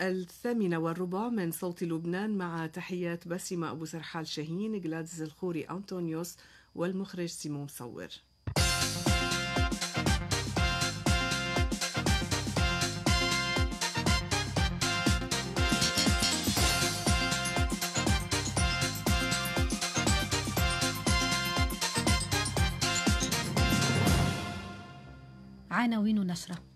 الثامنة والربع من صوت لبنان مع تحيات بسمة أبو سرحال شاهين جلادز الخوري أنطونيوس والمخرج سيمون مصور. عناوين نشرة؟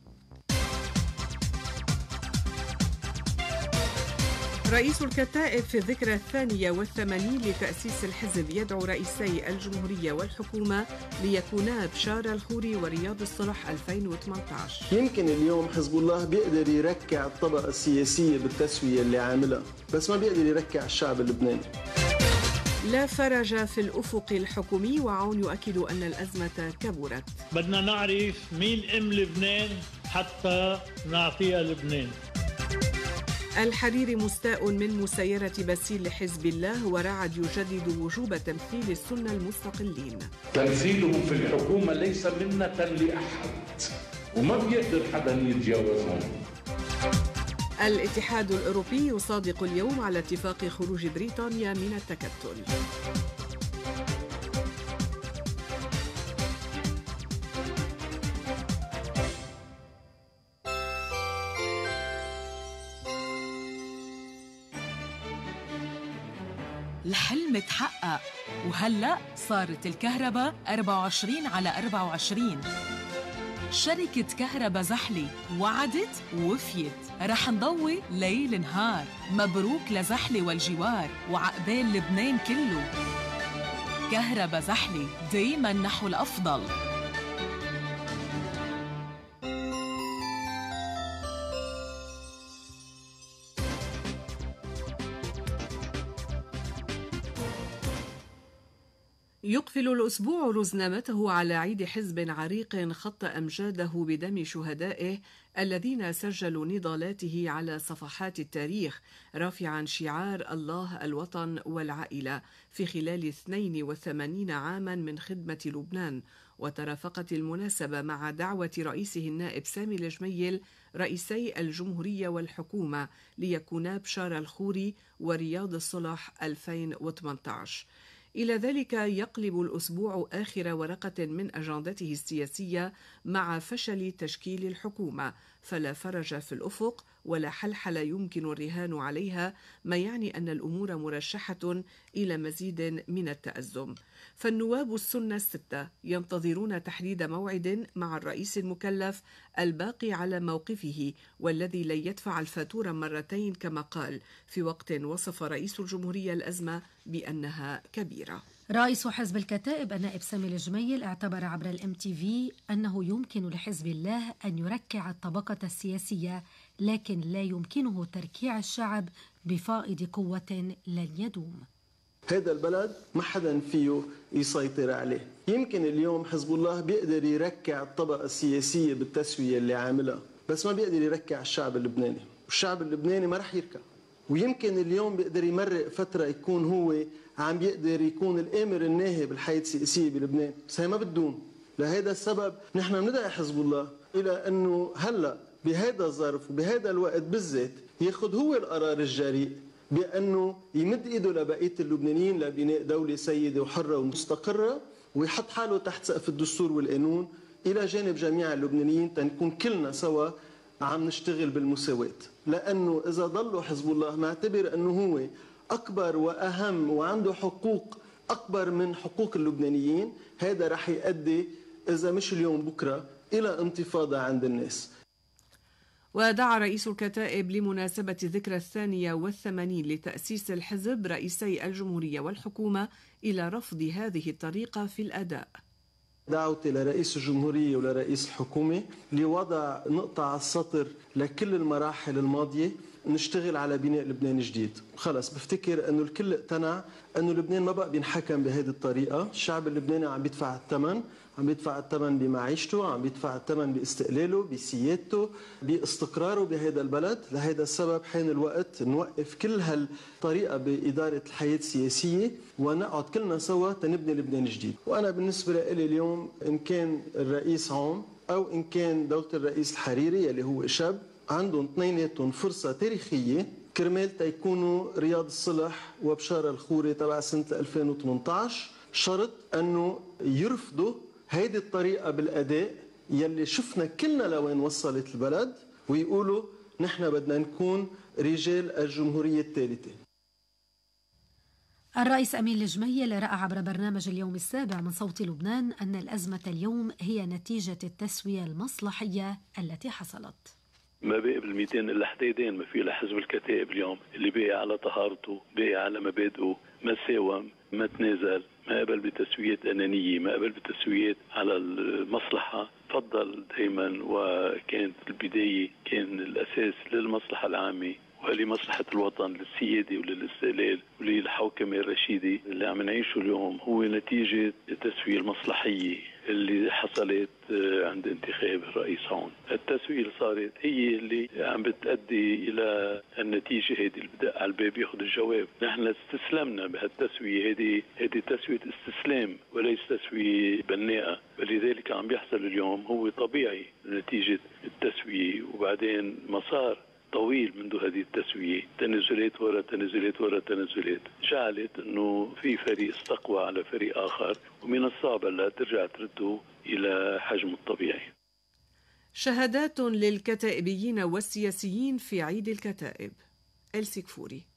رئيس الكتائب في الذكرى الثانية والثمانين لتأسيس الحزب يدعو رئيسي الجمهورية والحكومة ليكونا بشار الخوري ورياض الصلح 2018 يمكن اليوم حزب الله بيقدر يركع الطبقة السياسية بالتسوية اللي عاملها بس ما بيقدر يركع الشعب اللبناني. لا فرج في الأفق الحكومي وعون يؤكد أن الأزمة كبرت. بدنا نعرف مين أم لبنان حتى نعطيها لبنان. الحريري مستاء من مسيرة باسيل لحزب الله ورعد يجدد وجوب تمثيل السنة المستقلين. تمثيلهم في الحكومة ليس منة لأحد وما بيقدر حدا يتجاوزهم. الاتحاد الأوروبي يصادق اليوم على اتفاق خروج بريطانيا من التكتل. الحلم تحقق. وهلأ صارت الكهرباء 24 على 24 شركة كهرباء زحلي وعدت ووفيت. رح نضوي ليل نهار. مبروك لزحلي والجوار وعقبال لبنان كله. كهرباء زحلي دايما نحو الأفضل. يقفل الأسبوع رزنامته على عيد حزب عريق خط أمجاده بدم شهدائه الذين سجلوا نضالاته على صفحات التاريخ رافعا شعار الله الوطن والعائلة في خلال 82 عاما من خدمة لبنان. وترافقت المناسبة مع دعوة رئيسه النائب سامي الجميل رئيسي الجمهورية والحكومة ليكونا بشار الخوري ورياض الصلح 2018 إلى ذلك يقلب الأسبوع آخر ورقة من أجندته السياسية مع فشل تشكيل الحكومة فلا فرج في الأفق ولا حلحل يمكن الرهان عليها ما يعني أن الأمور مرشحة إلى مزيد من التأزم. فالنواب السنة الستة ينتظرون تحديد موعد مع الرئيس المكلف الباقي على موقفه والذي لن يدفع الفاتورة مرتين كما قال في وقت وصف رئيس الجمهورية الأزمة بأنها كبيرة. رئيس حزب الكتائب النائب سامي الجميل اعتبر عبر الام تي في أنه يمكن لحزب الله أن يركع الطبقة السياسية لكن لا يمكنه تركيع الشعب بفائض قوة لن يدوم. هذا البلد ما حدا فيه يسيطر عليه. يمكن اليوم حزب الله بيقدر يركع الطبقة السياسية بالتسوية اللي عاملها بس ما بيقدر يركع الشعب اللبناني. والشعب اللبناني ما رح يركع. ويمكن اليوم بيقدر يمرق فترة يكون هو عم بيقدر يكون الأمر الناهي بالحياة السياسية بلبنان. بس هي ما بتدوم. لهذا السبب نحن بندعي حزب الله إلى أنه هلأ بهذا الظرف وبهذا الوقت بالذات ياخذ هو القرار الجريء بأنه يمد إيده لبقية اللبنانيين لبناء دولة سيدة وحرة ومستقرة ويحط حاله تحت سقف الدستور والقانون إلى جانب جميع اللبنانيين تنكون كلنا سوا عم نشتغل بالمساواة. لأنه إذا ضلوا حزب الله معتبر أنه هو أكبر وأهم وعنده حقوق أكبر من حقوق اللبنانيين هذا رح يؤدي إذا مش اليوم بكرة إلى انتفاضة عند الناس. ودعا رئيس الكتائب لمناسبة ذكرى الثانية والثمانين لتأسيس الحزب رئيسي الجمهورية والحكومة إلى رفض هذه الطريقة في الأداء. دعوتي لرئيس الجمهورية ولرئيس الحكومة لوضع نقطة على السطر لكل المراحل الماضية نشتغل على بناء لبنان جديد. خلص بفتكر أنه الكل اقتنع أنه لبنان ما بقى بينحكم بهذه الطريقة. الشعب اللبناني عم بيدفع الثمن عم بيدفع الثمن بمعيشته عم بيدفع الثمن باستقلاله بسيادته باستقراره بهذا البلد. لهذا السبب حان الوقت نوقف كل هالطريقة بإدارة الحياة السياسية ونقعد كلنا سوا تنبني لبنان جديد. وأنا بالنسبة لي اليوم إن كان الرئيس عون أو إن كان دولة الرئيس الحريري اللي هو شاب عندهم اثنيناتهم فرصة تاريخية كرمال تيكونوا رياض الصلح وبشارة الخوري تبع سنة 2018 شرط أنه يرفضوا هيدي الطريقة بالأداء يلي شفنا كلنا لوين وصلت البلد ويقولوا نحن بدنا نكون رجال الجمهورية الثالثة. الرئيس أمين الجميل رأى عبر برنامج اليوم السابع من صوت لبنان أن الأزمة اليوم هي نتيجة التسوية المصلحية التي حصلت. ما بقي بالميدان الا حديدين ما في لحزب الكتائب اليوم اللي باقي على طهارته باقي على مبادئه ما ساوم ما تنازل ما قبل بتسويات أنانية ما قبل بتسويات على المصلحة. تفضل دائما وكانت البداية كان الأساس للمصلحة العامة ولمصلحة الوطن للسيادة وللاستقلال وللحوكمة الرشيدة اللي عم نعيشه اليوم هو نتيجة التسوية المصلحية. اللي حصلت آه، عند انتخاب الرئيس هون. التسوية صارت هي اللي عم بتأدي إلى النتيجة هذه اللي بدق على الباب ياخذ الجواب. نحن استسلمنا بهالتسوية. هذه هذه تسوية استسلام وليس تسوية بناءة. فلذلك عم بيحصل اليوم هو طبيعي نتيجة التسوية. وبعدين مسار طويل منذ هذه التسوية. تنازلات وراء تنازلات وراء تنازلات جعلت أنه في فريق استقوى على فريق آخر ومن الصعب ألا ترجع ترده إلى حجمه الطبيعي. شهادات للكتائبيين والسياسيين في عيد الكتائب. السكفوري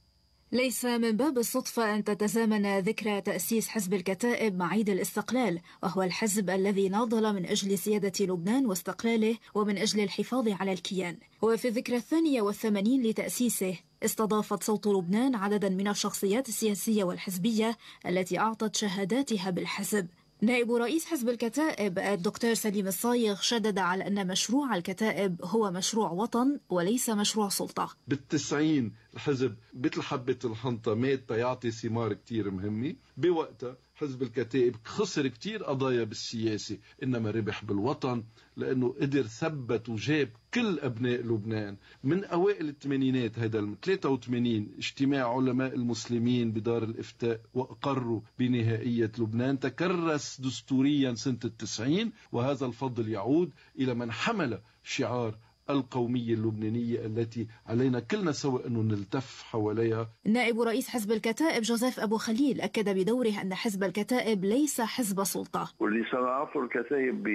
ليس من باب الصدفة أن تتزامن ذكرى تأسيس حزب الكتائب مع عيد الاستقلال وهو الحزب الذي ناضل من أجل سيادة لبنان واستقلاله ومن أجل الحفاظ على الكيان. وفي الذكرى الثانية والثمانين لتأسيسه استضافت صوت لبنان عددا من الشخصيات السياسية والحزبية التي أعطت شهاداتها بالحزب. نائب رئيس حزب الكتائب الدكتور سليم الصايغ شدد على أن مشروع الكتائب هو مشروع وطن وليس مشروع سلطة. بالتسعين الحزب مثل حبة الحنطة مات تيعطي ثمار كتير مهمة. بوقتها حزب الكتائب خسر كتير قضايا بالسياسة إنما ربح بالوطن لأنه قدر ثبت وجاب كل أبناء لبنان. من أوائل الثمانينات هذا 83 اجتماع علماء المسلمين بدار الإفتاء وأقروا بنهائية لبنان. تكرس دستوريا سنة التسعين وهذا الفضل يعود إلى من حمل شعار القومية اللبنانية التي علينا كلنا سوا أنه نلتف حواليها. نائب رئيس حزب الكتائب جوزيف أبو خليل أكد بدوره أن حزب الكتائب ليس حزب سلطة. واللي صنعته الكتائب ب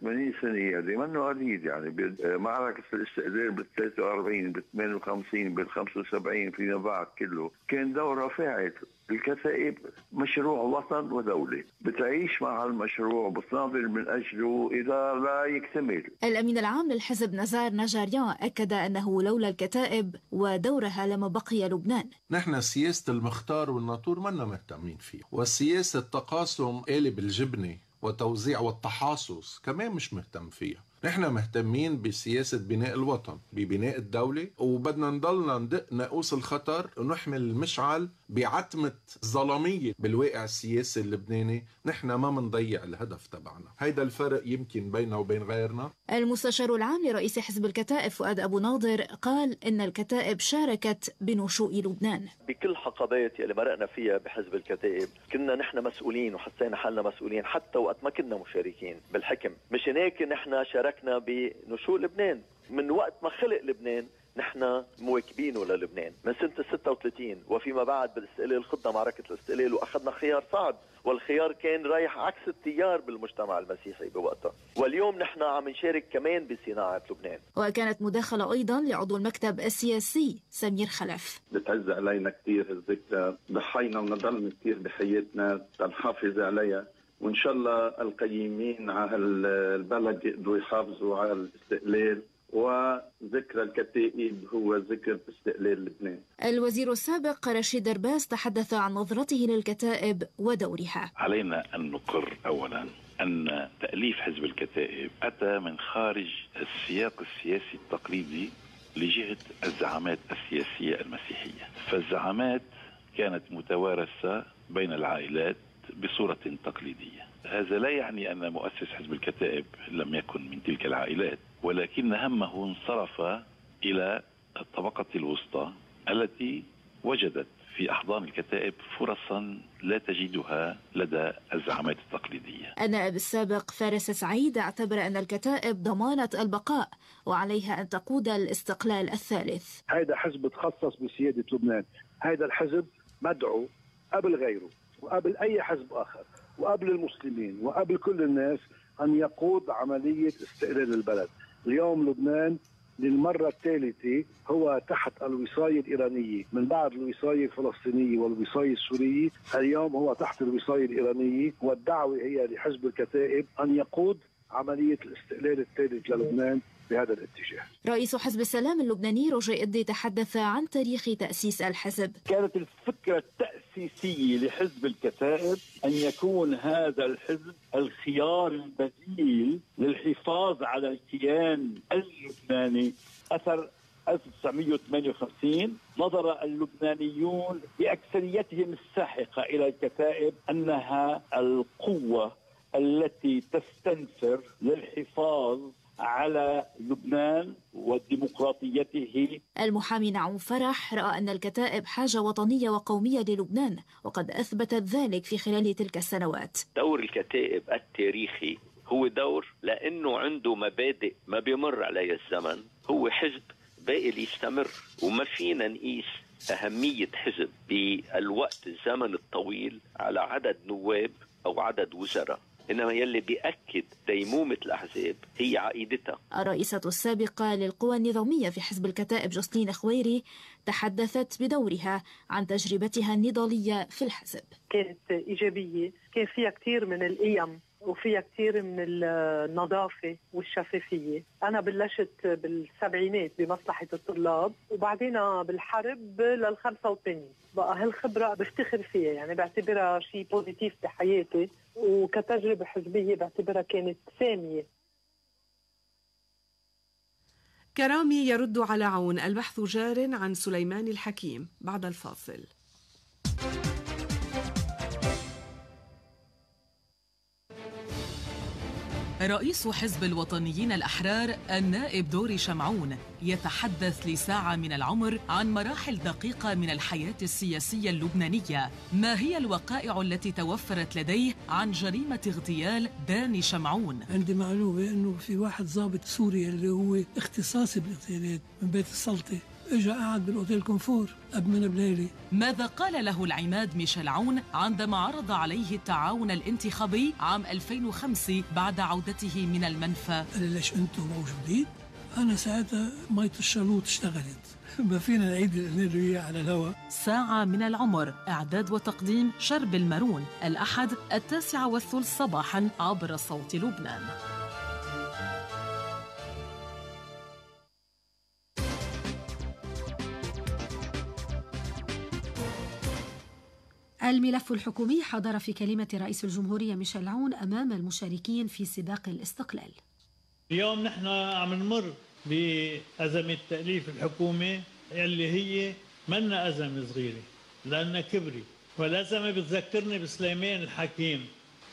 80 سنة هذه منه قليل يعني. معركة الاستقلال بال 43 بال 58 بال 75 فيما بعد كله. كان دورها فاعل. الكتائب مشروع وطن ودولة بتعيش مع المشروع بتناضل من أجله إذا لا يكتمل. الأمين العام للحزب نزار نجاريان أكد أنه لولا الكتائب ودورها لما بقي لبنان. نحن سياسة المختار والناطور منا مهتمين فيه. وسياسة تقاسم قالب الجبنة وتوزيع والتحاصص كمان مش مهتم فيها. نحن مهتمين بسياسة بناء الوطن ببناء الدولة وبدنا نضلنا ندق ناقوس الخطر ونحمل المشعل بعتمة ظلامية بالواقع السياسي اللبناني. نحن ما منضيع الهدف تبعنا. هيدا الفرق يمكن بيننا وبين غيرنا. المستشار العام لرئيس حزب الكتائب فؤاد أبو ناظر قال إن الكتائب شاركت بنشوء لبنان. بكل حقبات اللي مرقنا فيها بحزب الكتائب كنا نحن مسؤولين وحسينا حالنا مسؤولين حتى وقت ما كنا مشاركين بالحكم. مش هيك نحن شاركنا بنشوء لبنان. من وقت ما خلق لبنان نحن مواكبينه للبنان. من سنة 36 وفيما بعد بالاستقلال خضنا معركة الاستقلال وأخذنا خيار صعب والخيار كان رايح عكس التيار بالمجتمع المسيحي بوقتها. واليوم نحن عم نشارك كمان بصناعة لبنان. وكانت مداخلة أيضا لعضو المكتب السياسي سمير خلف. بتعز علينا كثير الذكرى ضحينا ونضلنا كثير بحياتنا تنحافظ عليها. وإن شاء الله القيمين على البلد يقدروا يحافظوا على الاستقلال وذكرى الكتائب هو ذكر استقلال لبنان. الوزير السابق رشيد درباس تحدث عن نظرته للكتائب ودورها. علينا أن نقر أولا أن تأليف حزب الكتائب أتى من خارج السياق السياسي التقليدي لجهة الزعامات السياسية المسيحية. فالزعامات كانت متوارثة بين العائلات بصورة تقليدية. هذا لا يعني أن مؤسس حزب الكتائب لم يكن من تلك العائلات ولكن همه انصرف إلى الطبقة الوسطى التي وجدت في أحضان الكتائب فرصا لا تجدها لدى الزعامات التقليدية. النائب السابق فارس سعيد أعتبر أن الكتائب ضمانة البقاء وعليها أن تقود الاستقلال الثالث. هذا حزب تخصص بسيادة لبنان. هذا الحزب مدعو قبل غيره وقبل أي حزب آخر وقبل المسلمين وقبل كل الناس أن يقود عملية استقلال البلد. اليوم لبنان للمرة الثالثة هو تحت الوصاية الإيرانية. من بعد الوصاية الفلسطينية والوصاية السورية اليوم هو تحت الوصاية الإيرانية والدعوة هي لحزب الكتائب أن يقود عملية الاستقلال الثالث للبنان بهذا الاتجاه. رئيس حزب السلام اللبناني روجي إدي تحدث عن تاريخ تأسيس الحزب. كانت الفكرة التأسيسية لحزب الكتائب أن يكون هذا الحزب الخيار البديل للحفاظ على الكيان اللبناني. أثر 1958 نظر اللبنانيون بأكثريتهم الساحقة إلى الكتائب أنها القوة التي تستنفر للحفاظ على لبنان وديمقراطيته. المحامي نعوم فرح رأى أن الكتائب حاجة وطنية وقومية للبنان وقد أثبتت ذلك في خلال تلك السنوات. دور الكتائب التاريخي هو دور لأنه عنده مبادئ ما بيمر عليها الزمن. هو حزب باقي ليستمر وما فينا نقيس أهمية حزب بالوقت الزمن الطويل على عدد نواب أو عدد وزراء. إنما يلي بيأكد ديمومة الأحزاب هي عقيدتها. الرئيسة السابقة للقوى النظامية في حزب الكتائب جوسلين خويري تحدثت بدورها عن تجربتها النضالية في الحزب. كانت إيجابية، كان فيها كثير من القيم وفيها كثير من النظافة والشفافية. أنا بلشت بالسبعينات بمصلحة الطلاب وبعدين بالحرب لل 85 بقى هالخبرة بفتخر فيها يعني بعتبرها شيء بوزيتيف بحياتي وكتجربة حزبية بعتبرها كانت سامية. كرامي يرد على عون البحث جار عن سليمان الحكيم بعد الفاصل. رئيس حزب الوطنيين الأحرار النائب دوري شمعون يتحدث لساعة من العمر عن مراحل دقيقة من الحياة السياسية اللبنانية. ما هي الوقائع التي توفرت لديه عن جريمة اغتيال داني شمعون؟ عندي معلومة أنه في واحد ضابط سوري اللي هو اختصاصي بالاغتيالات من بيت السلطة. اجى قعد بالأوتيل Confort قبل من بليلي ماذا قال له العماد ميشيل عون عندما عرض عليه التعاون الانتخابي عام 2005 بعد عودته من المنفى؟ قال لي ليش أنتم موجودين؟ أنا ساعتها مية الشالوت اشتغلت ما فينا نعيد الانرجية على الهواء ساعة من العمر إعداد وتقديم شرب المارون الأحد التاسعة والثلث صباحا عبر صوت لبنان. الملف الحكومي حضر في كلمة رئيس الجمهورية ميشيل عون أمام المشاركين في سباق الاستقلال. اليوم نحن عم نمر بأزمة تأليف الحكومة اللي هي منا أزمة صغيرة لأنها كبري. والأزمة بتذكرني بسليمان الحكيم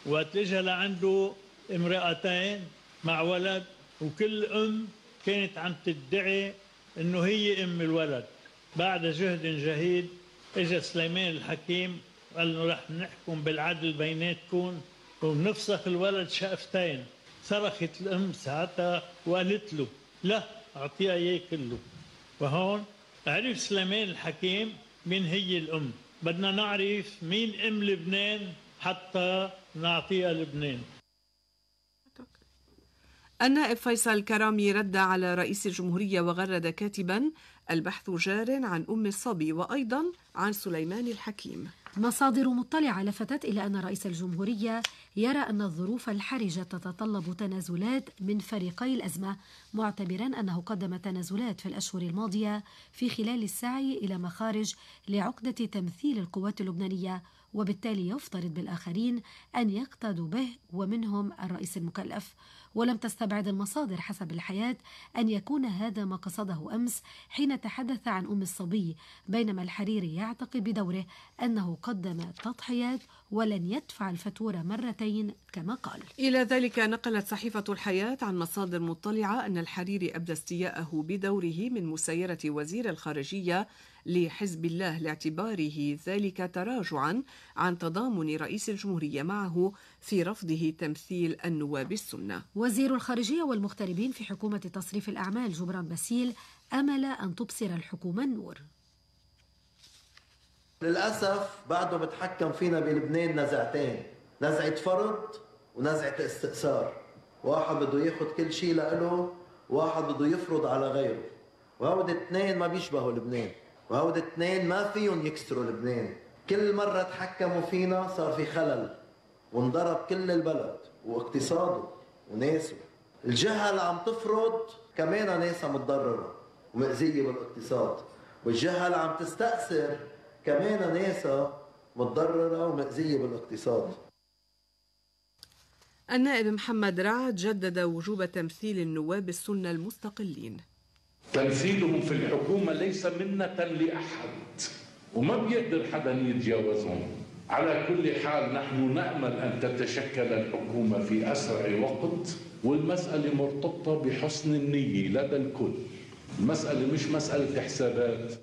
وقت اجى لعنده امرأتين مع ولد وكل أم كانت عم تدعي إنه هي أم الولد. بعد جهد جهيد اجى سليمان الحكيم قال له رح نحكم بالعدل بيناتكم. وبنفسخ الولد شقفتين صرخت الأم ساعتها وقالت له لا أعطيها إياه كله. وهون عرف سليمان الحكيم مين هي الأم. بدنا نعرف مين أم لبنان حتى نعطيها لبنان. النائب فيصل كرامي رد على رئيس الجمهورية وغرد كاتبا البحث جار عن أم الصبي وأيضا عن سليمان الحكيم. مصادر مطلعة لفتت إلى أن رئيس الجمهورية يرى أن الظروف الحرجة تتطلب تنازلات من فريقي الأزمة معتبرا أنه قدم تنازلات في الأشهر الماضية في خلال السعي إلى مخارج لعقدة تمثيل القوات اللبنانية وبالتالي يفترض بالآخرين أن يقتدوا به ومنهم الرئيس المكلف. ولم تستبعد المصادر حسب الحياة أن يكون هذا ما قصده أمس حين تحدث عن أم الصبي بينما الحريري يعتقد بدوره أنه قدم تضحيات ولن يدفع الفاتورة مرتين كما قال. إلى ذلك نقلت صحيفة الحياة عن مصادر مطلعة أن الحريري أبدى استياءه بدوره من مسيرة وزير الخارجية لحزب الله لاعتباره ذلك تراجعا عن تضامن رئيس الجمهورية معه في رفضه تمثيل النواب السنة. وزير الخارجية والمغتربين في حكومة تصريف الأعمال جبران باسيل أمل أن تبصر الحكومة النور للأسف بعده بتحكم فينا بلبنان نزعتين نزعة فرض ونزعة استئثار واحد بده ياخد كل شيء لإله واحد بده يفرض على غيره. وهود اثنين ما بيشبهوا لبنان. وهود اثنين ما فيهم يكسروا لبنان. كل مرة تحكموا فينا صار في خلل وانضرب كل البلد واقتصاده. وناسه. الجهة اللي عم تفرض كمان ناسها متضررة ومأذية بالاقتصاد. والجهة اللي عم تستأثر كمان ناسها متضررة ومأذية بالاقتصاد. النائب محمد رعد جدد وجوب تمثيل النواب السنة المستقلين. تمثيلهم في الحكومة ليس منة لأحد وما بيقدر حدا يتجاوزهم. على كل حال نحن نأمل أن تتشكل الحكومة في أسرع وقت والمسألة مرتبطة بحسن النية لدى الكل. المسألة مش مسألة حسابات.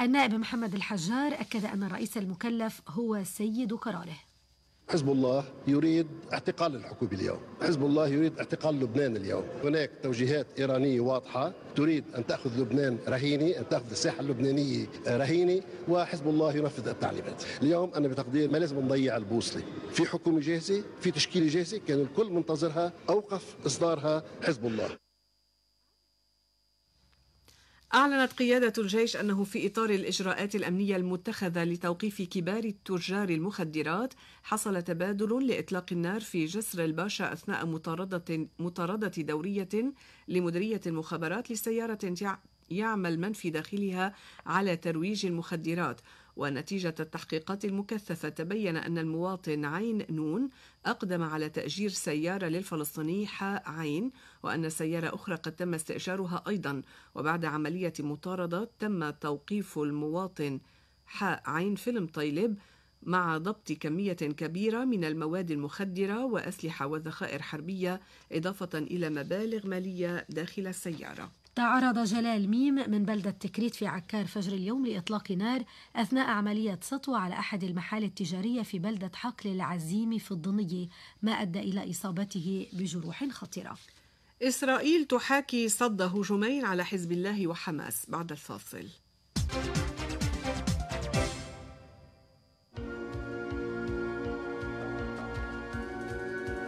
النائب محمد الحجار أكد أن الرئيس المكلف هو سيد قراره. حزب الله يريد اعتقال الحكومة اليوم. حزب الله يريد اعتقال لبنان اليوم. هناك توجيهات إيرانية واضحة. تريد أن تأخذ لبنان رهينة أن تأخذ الساحة اللبنانية رهينة وحزب الله ينفذ التعليمات. اليوم أنا بتقدير ما لازم نضيع البوصلة. في حكومة جاهزة في تشكيلة جاهزة كان الكل منتظرها أوقف إصدارها حزب الله. أعلنت قيادة الجيش أنه في إطار الإجراءات الأمنية المتخذة لتوقيف كبار تجار المخدرات حصل تبادل لإطلاق النار في جسر الباشا أثناء مطاردة, مطاردة دورية لمديرية المخابرات لسيارة يعمل من في داخلها على ترويج المخدرات. ونتيجة التحقيقات المكثفة تبين أن المواطن عين نون أقدم على تأجير سيارة للفلسطيني حاء عين وأن سيارة أخرى قد تم استئجارها أيضا. وبعد عملية مطاردة تم توقيف المواطن حاء عين فيلم طيلب مع ضبط كمية كبيرة من المواد المخدرة وأسلحة وذخائر حربية إضافة إلى مبالغ مالية داخل السيارة. تعرض جلال ميم من بلدة تكريت في عكار فجر اليوم لإطلاق نار أثناء عملية سطو على أحد المحال التجارية في بلدة حقل العزيمي في الضنية ما أدى إلى إصابته بجروح خطيرة. إسرائيل تحاكي صد هجومين على حزب الله وحماس بعد الفاصل.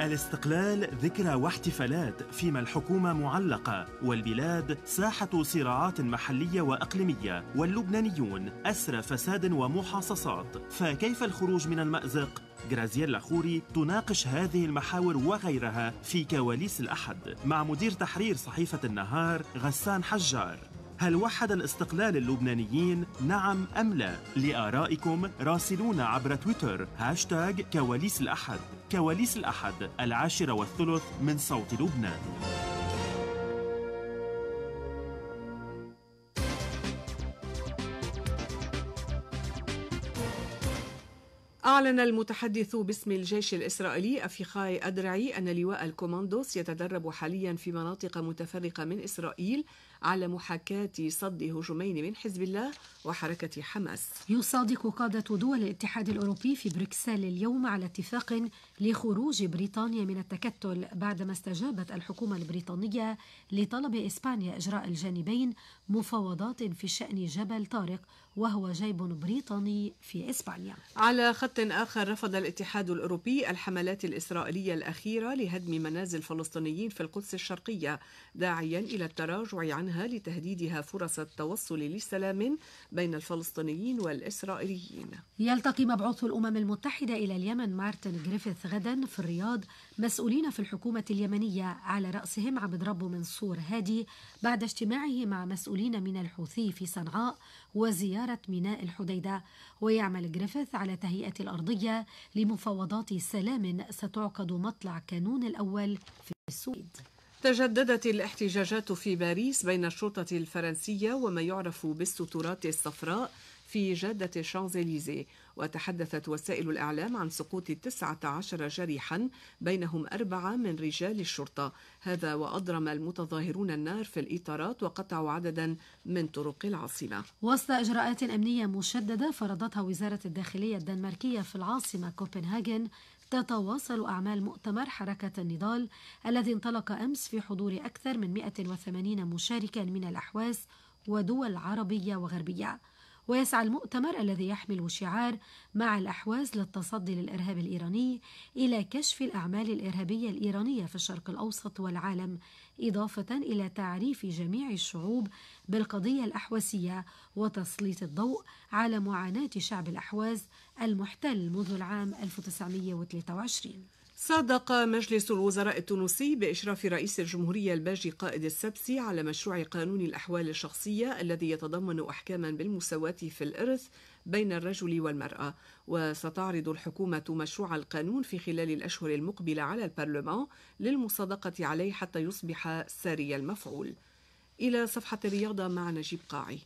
الاستقلال ذكرى واحتفالات فيما الحكومة معلقة والبلاد ساحة صراعات محلية وأقليمية واللبنانيون أسرى فساد ومحاصصات فكيف الخروج من المأزق؟ جرازييلا خوري تناقش هذه المحاور وغيرها في كواليس الأحد مع مدير تحرير صحيفة النهار غسان حجار هل وحد الاستقلال اللبنانيين نعم أم لا؟ لآرائكم راسلونا عبر تويتر هاشتاج كواليس الأحد كواليس الأحد العاشرة والثلث من صوت لبنان أعلن المتحدث باسم الجيش الإسرائيلي أفيخاي أدرعي أن لواء الكوماندوس يتدرب حاليا في مناطق متفرقة من إسرائيل على محاكاة صد هجومين من حزب الله وحركة حماس. يصادق قادة دول الاتحاد الأوروبي في بروكسل اليوم على اتفاق لخروج بريطانيا من التكتل بعدما استجابت الحكومة البريطانية لطلب إسبانيا إجراء الجانبين مفاوضات في شأن جبل طارق وهو جيب بريطاني في إسبانيا. على خط آخر رفض الاتحاد الأوروبي الحملات الإسرائيلية الأخيرة لهدم منازل فلسطينيين في القدس الشرقية داعيا إلى التراجع عن عنها لتهديدها فرص التوصل لسلام بين الفلسطينيين والإسرائيليين. يلتقي مبعوث الأمم المتحدة إلى اليمن مارتن جريفيث غدا في الرياض مسؤولين في الحكومة اليمنية على رأسهم عبد ربه منصور هادي بعد اجتماعه مع مسؤولين من الحوثي في صنعاء وزيارة ميناء الحديدة. ويعمل جريفيث على تهيئة الأرضية لمفاوضات سلام ستعقد مطلع كانون الأول في السويد. تجددت الاحتجاجات في باريس بين الشرطة الفرنسية وما يعرف بالسترات الصفراء في جادة شانزليزيه وتحدثت وسائل الإعلام عن سقوط 19 جريحا بينهم أربعة من رجال الشرطة. هذا وأضرم المتظاهرون النار في الإطارات وقطعوا عددا من طرق العاصمة. وسط إجراءات أمنية مشددة فرضتها وزارة الداخلية الدنماركية في العاصمة كوبنهاجن تتواصل أعمال مؤتمر حركة النضال الذي انطلق أمس في حضور أكثر من 180 مشاركا من الأحواز ودول عربية وغربية. ويسعى المؤتمر الذي يحمل شعار مع الأحواز للتصدي للإرهاب الإيراني إلى كشف الأعمال الإرهابية الإيرانية في الشرق الأوسط والعالم إضافة إلى تعريف جميع الشعوب بالقضية الأحواسية وتسليط الضوء على معاناة شعب الأحواز المحتل منذ العام 1923 صادق مجلس الوزراء التونسي بإشراف رئيس الجمهورية الباجي قائد السبسي على مشروع قانون الأحوال الشخصية الذي يتضمن أحكاما بالمساواة في الإرث بين الرجل والمرأة. وستعرض الحكومة مشروع القانون في خلال الأشهر المقبلة على البرلمان للمصادقة عليه حتى يصبح ساري المفعول. إلى صفحة الرياضة مع نجيب قاعي.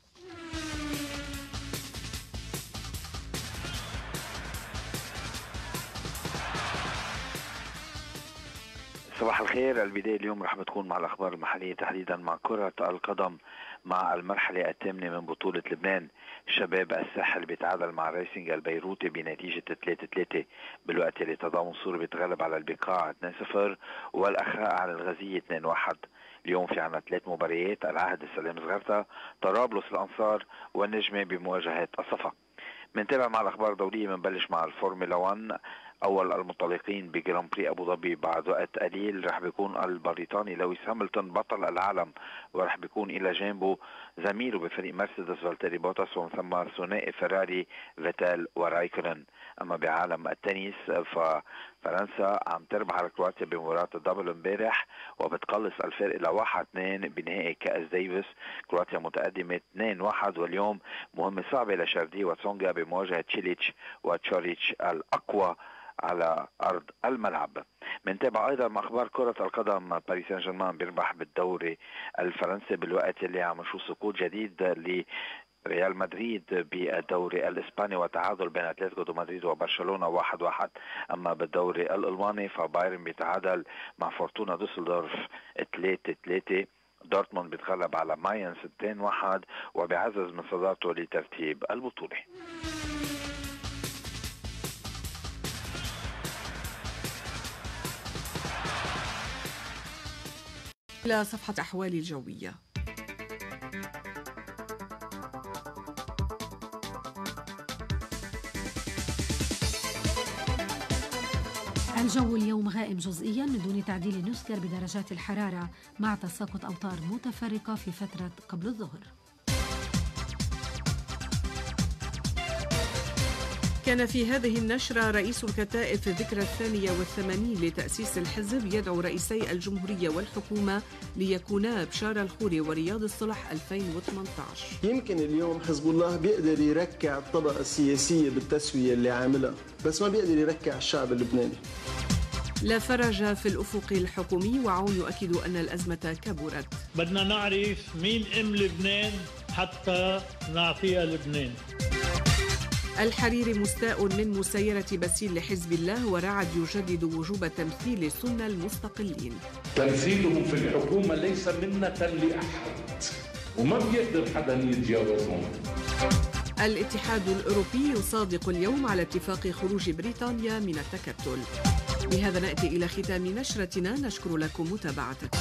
صباح الخير. البداية اليوم رح بتكون مع الأخبار المحلية تحديدا مع كرة القدم مع المرحلة الثامنة من بطولة لبنان. شباب الساحل بيتعادل مع ريسنج البيروتي بنتيجة 3-3 بالوقت اللي تضامن صور بيتغلب على البقاع 2-0 والأخاء على الغزية 2-1 اليوم في عنا ثلاث مباريات العهد السلام زغرتا طرابلس الأنصار والنجمة بمواجهة الصفا. منتابع مع الأخبار الدولية بنبلش مع الفورمولا 1 أول المنطلقين ب Grand Prix ابو ظبي بعد وقت قليل رح بيكون البريطاني لويس هاملتون بطل العالم ورح بيكون إلى جانبه زميله بفريق مرسيدس فالتيري بوتاس ومن ثم ثنائي فيراري فيتيل ورايكونن. أما بعالم التنس ففرنسا عم تربح على كرواتيا بمباراة ال double امبارح وبتقلص الفرق إلى 1 2 بنهائي كأس ديفيس. كرواتيا متقدمة 2 1 واليوم مهمة صعبة لشاردي وتسونجا بمواجهة تشيليتش وتشوريتش الأقوى. على أرض الملعب. بنتابع أيضا أخبار كرة القدم باريس سان جيرمان بيربح بالدوري الفرنسي بالوقت اللي عم نشوف سقوط جديد ل ريال مدريد بالدوري الإسباني وتعادل بين أتلتيكو مدريد وبرشلونة واحد واحد. أما بالدوري الألماني فبايرن بيتعادل مع فورتونا دوسلدورف 3 3 دورتموند بيتغلب على ماينز 2 1 وبيعزز من صدارته لترتيب البطولة. إلى صفحة أحوال الجوية. الجو اليوم غائم جزئيا من دون تعديل يذكر بدرجات الحرارة مع تساقط أمطار متفرقة في فترة قبل الظهر. كان في هذه النشرة رئيس الكتائب في الذكرى الثانية والثمانين لتأسيس الحزب يدعو رئيسي الجمهورية والحكومة ليكونا بشار الخوري ورياض الصلح 2018 يمكن اليوم حزب الله بيقدر يركع الطبقة السياسية بالتسوية اللي عاملها بس ما بيقدر يركع الشعب اللبناني. لا فرج في الأفق الحكومي وعون يؤكد أن الأزمة كبرت. بدنا نعرف مين أم لبنان حتى نعطيها لبنان. الحريري مستاء من مسيرة باسيل لحزب الله ورعد يجدد وجوب تمثيل السنة المستقلين. تمثيلهم في الحكومة ليس منة لأحد وما بيقدر حدا يتجاوزهم. الاتحاد الأوروبي يصادق اليوم على اتفاق خروج بريطانيا من التكتل. بهذا نأتي إلى ختام نشرتنا نشكر لكم متابعتكم.